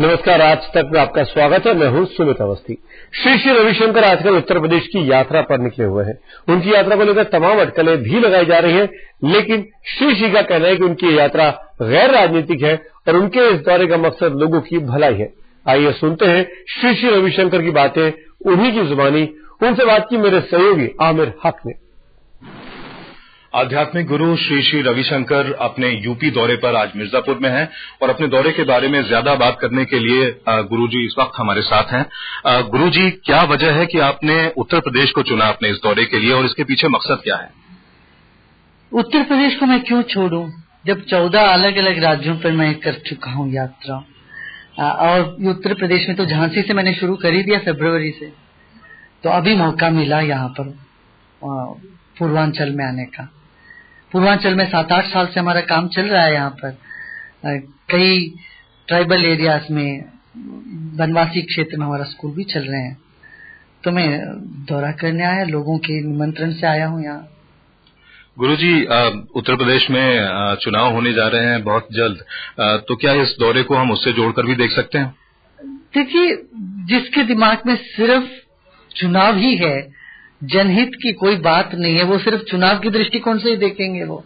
नमस्कार, आज तक में आपका स्वागत है। मैं हूँ सुमित अवस्थी। श्री श्री रविशंकर आजकल उत्तर प्रदेश की यात्रा पर निकले हुए हैं। उनकी यात्रा को लेकर तमाम अटकलें भी लगाई जा रही हैं, लेकिन श्री श्री का कहना है कि उनकी यात्रा गैर राजनीतिक है और उनके इस दौरे का मकसद लोगों की भलाई है। आइए सुनते हैं श्री श्री रविशंकर की बातें, उन्हीं की जुबानी। उनसे बात की मेरे सहयोगी आमिर हक ने। आध्यात्मिक गुरु श्री श्री रविशंकर अपने यूपी दौरे पर आज मिर्जापुर में हैं और अपने दौरे के बारे में ज़्यादा बात करने के लिए गुरु जी इस वक्त हमारे साथ हैं। गुरु जी क्या वजह है कि आपने उत्तर प्रदेश को चुना अपने इस दौरे के लिए और इसके पीछे मकसद क्या है? उत्तर प्रदेश को मैं क्यों छोड़ू? जब चौदह अलग अलग राज्यों पर मैं कर चुका हूँ यात्रा और उत्तर प्रदेश में तो झांसी से मैंने शुरू कर ही दिया फेब्रवरी से तो अभी मौका मिला यहाँ पर पूर्वांचल में आने का। पूर्वांचल में सात आठ साल से हमारा काम चल रहा है यहाँ पर। कई ट्राइबल एरियाज़ में वनवासी क्षेत्र में हमारा स्कूल भी चल रहे हैं। तो मैं दौरा करने आया लोगों के निमंत्रण से आया हूँ यहाँ। गुरु जी उत्तर प्रदेश में चुनाव होने जा रहे हैं बहुत जल्द। तो क्या इस दौरे को हम उससे जोड़कर भी देख सकते हैं? देखिए जिसके दिमाग में सिर्फ़ चुनाव ही है जनहित की कोई बात नहीं है, वो सिर्फ़ चुनाव की दृष्टिकोण से ही देखेंगे वो।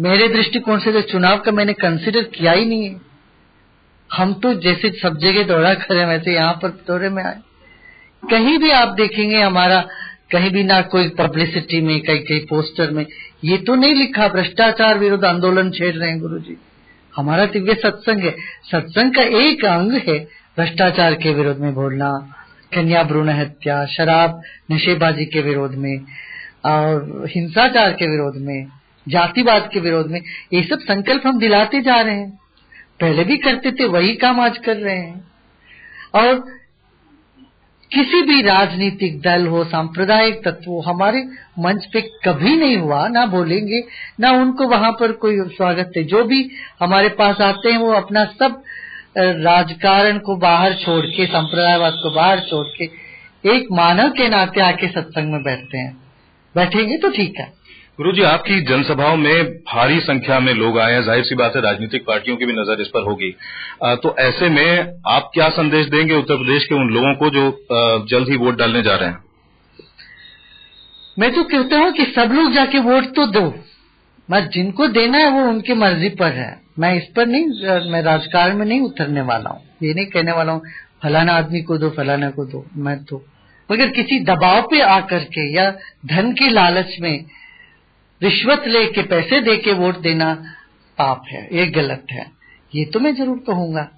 मेरे दृष्टिकोण से तो चुनाव का मैंने कंसिडर किया ही नहीं है। हम तो जैसे सब जगह दौरा करें, वैसे यहाँ पर दौरे में आए। कहीं भी आप देखेंगे हमारा, कहीं भी ना कोई पब्लिसिटी में, कहीं कहीं पोस्टर में, ये तो नहीं लिखा, भ्रष्टाचार विरुद्ध आंदोलन छेड़ रहे हैं गुरु जी हमारा दिव्य सत्संग है। सत्संग का एक अंग है, भ्रष्टाचार के विरोध में बोलना। कन्या भ्रूण हत्या शराब, नशेबाजी के विरोध में, और हिंसाचार के विरोध में, जातिवाद के विरोध में, ये सब संकल्प हम दिलाते जा रहे हैं। पहले भी करते थे, वही काम आज कर रहे हैं। और किसी भी राजनीतिक दल हो, सांप्रदायिक तत्व हो, हमारे मंच पे कभी नहीं हुआ, ना बोलेंगे, ना उनको वहाँ पर कोई स्वागत है। जो भी हमारे पास आते हैं, वो अपना सब राजकारण को बाहर छोड़ के संप्रदायवाद को बाहर छोड़ के एक मानव के नाते आके सत्संग में बैठते हैं। बैठेंगे तो ठीक है। गुरु जी आपकी जनसभाओं में भारी संख्या में लोग आए हैं। ज़ाहिर सी बात है राजनीतिक पार्टियों की भी नज़र इस पर होगी। तो ऐसे में आप क्या संदेश देंगे उत्तर प्रदेश के उन लोगों को जो जल्द ही वोट डालने जा रहे हैं? मैं तो कहता हूँ कि सब लोग जाके वोट तो दो। मैं जिनको देना है वो उनकी मर्ज़ी पर है। मैं इस पर नहीं, मैं राजकारण में नहीं उतरने वाला हूँ। ये नहीं कहने वाला हूँ, फलाना आदमी को दो, फलाना को दो, मैं तो। मगर किसी दबाव पे आकर के या धन के लालच में रिश्वत लेके, पैसे दे के वोट देना पाप है, ये गलत है। ये तो मैं ज़रूर कहूँगा।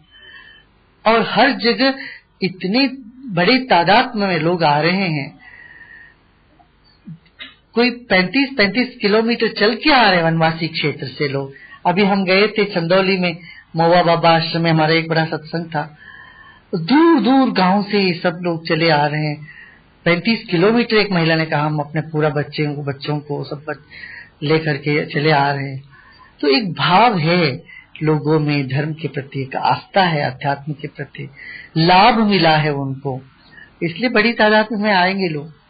और हर जगह इतनी बड़ी तादाद में लोग आ रहे हैं कोई 35-35 किलोमीटर चल के आ रहे वनवासी क्षेत्र से लोग। अभी हम गए थे चंदौली में, मोवा बाबा आश्रम में हमारा एक बड़ा सत्संग था। दूर दूर गाँव से ये सब लोग चले आ रहे हैं। पैंतीस किलोमीटर एक महिला ने कहा, हम अपने पूरा बच्चे को, बच्चों को सब लेकर के चले आ रहे हैं। तो एक भाव है लोगों में धर्म के प्रति, एक आस्था है अध्यात्म के प्रति। लाभ मिला है उनको। इसलिए बड़ी तादाद में आएँगे लोग।